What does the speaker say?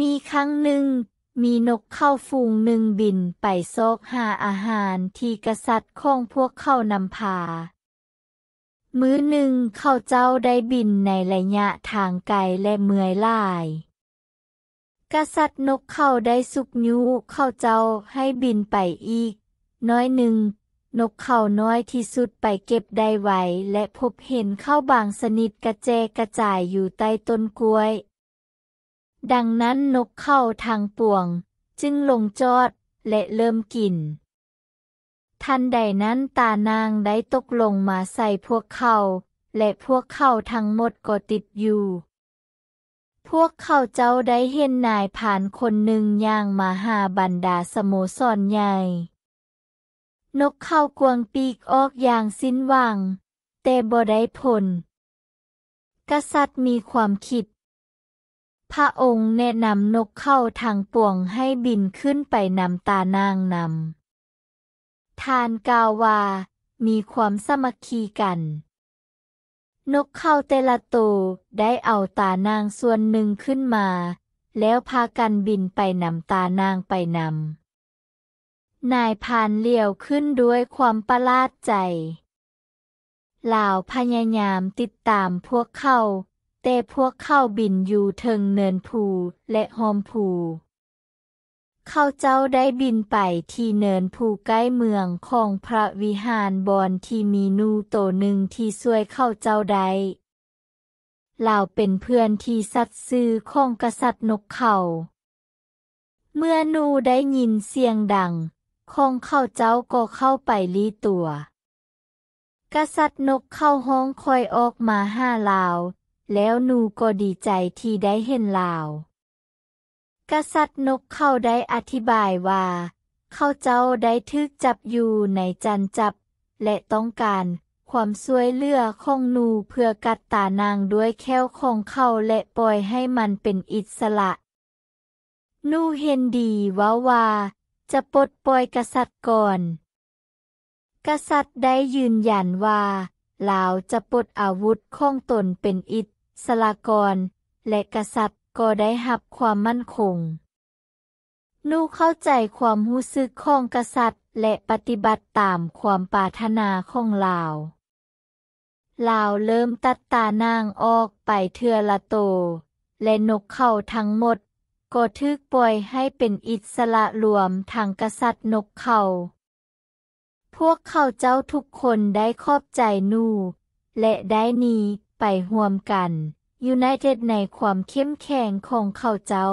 มีครั้งหนึ่ง มีนกเข้าฝูงหนึ่งบินไปซอกหาอาหารที่กษัตริย์ของพวกเขานำพา มื้อหนึ่งเข้าเจ้าได้บินในระยะทางไกลและเมื่อยล้ายกษัตริย์นกเข้าได้สุกยุเข้าเจ้าให้บินไปอีก น้อยหนึ่ง นกเข้าน้อยที่สุดไปเก็บได้ไวและพบเห็นเข้าบางสนิทกระแจกระจายอยู่ใต้ต้นกล้วย ดังนั้นนกเข้าทางป่วง จึงลงจอดและเริ่มกิน ทันใดนั้นตานางได้ตกลงมาใส่พวกเขา และพวกเขาทั้งหมดก็ติดอยู่ พวกเขาเจ้าได้เห็นนายผ่านคนหนึ่งย่างมาหาบรรดาสโมสรใหญ่ นกเข้ากวงปีกออกอย่างสิ้นหวัง แต่บ่ได้ผล กษัตริย์มีความคิด พระองค์แนะนำนกเข้าทางป่วงให้บินขึ้นไปนำตานางนำทานกาวา มีความสมัคคีกัน นกเข้าแต่ละตัวได้เอาตานางส่วนหนึ่งขึ้นมา แล้วพากันบินไปนำตานางไปนำนายพานเลี้ยวขึ้นด้วยความประหลาดใจลาวพยายามติดตามพวกเขา แต่พวกเขาบินอยู่เทิงเนินภูและหอมภูเข้าเจ้าได้บินไปที่เนินภูใกล้เมืองของพระวิหารบอนที่มีนูโตหนึ่งที่ช่วยเข้าเจ้าได้ลาวเป็นเพื่อนที่สัตย์ซื่อของกษัตริย์นกเขาเมื่อนูได้ยินเสียงดังของเข้าเจ้าก็เข้าไปลีตัว กษัตริย์นกเข้าห้องคอยออกมาห้าลาว แล้วนูก็ดีใจที่ได้เห็นลาว กษัตริย์นกเข้าได้อธิบายว่า เขาเจ้าได้ทึกจับอยู่ในจันจับ และต้องการความช่วยเลือของนูเพื่อกัดตานางด้วยแค้วของเขาและปล่อยให้มันเป็นอิสระนูเห็นดีว่าว่า จะปลดปล่อยกษัตริย์ก่อน กษัตริย์ได้ยืนยันว่า ลาวจะปลดอาวุธของตนเป็นอิสระกร และกษัตริย์ก็ได้หับความมั่นคง นูเข้าใจความรู้สึกของกษัตริย์ และปฏิบัติตามความปรารถนาของลาวลาวเริ่มตัดตานางออกไปเทือละโต และนกเข้าทั้งหมด ก็ทึกปล่อยให้เป็นอิสระรวมทางกษัตริย์นกเขา พวกเขาเจ้าทุกคนได้ขอบใจนูและได้นีไปห่วมกันยูไนเต็ดในความเข้มแข็งของเขาเจ้า